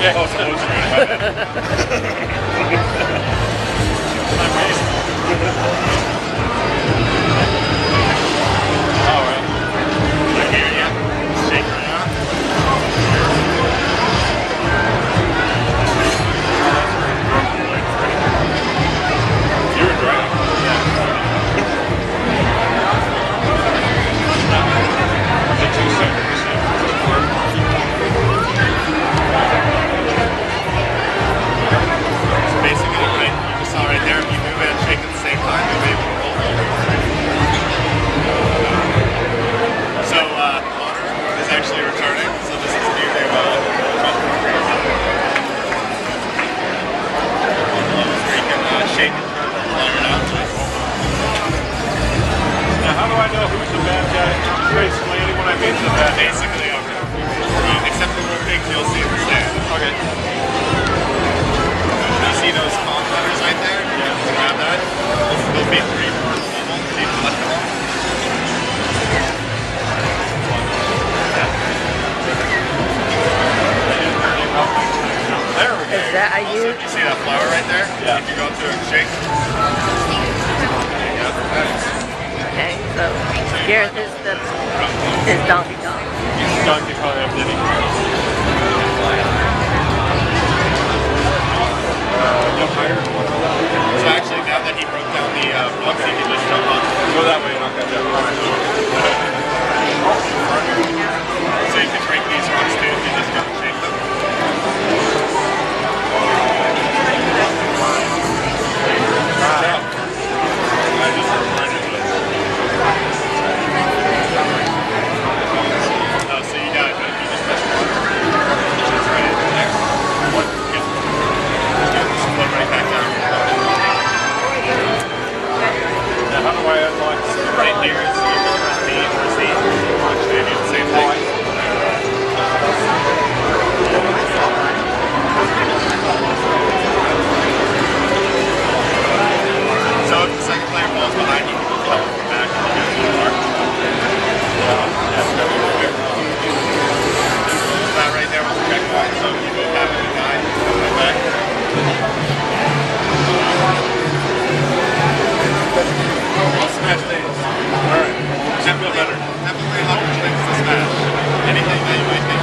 Yeah. Oh, it's a the bad guy. Basically, anyone I meet is a bad guy. Basically, okay. Right, Except the little pigs you'll see for stand. Okay. You see those palm letters right there? Yeah. Grab that. Those will be three more normal. See if you let them off. There we go. Is that a you? you see that flower right there? Yeah. If you go through and shake. Yep. Okay, so Gareth is the is Donkey Kong. Donkey Kong of Diddy. So actually, now that he broke down the uh, blocks, he can just jump on. Right here things. Alright. Definitely, definitely leverage things to smash. Anything that you might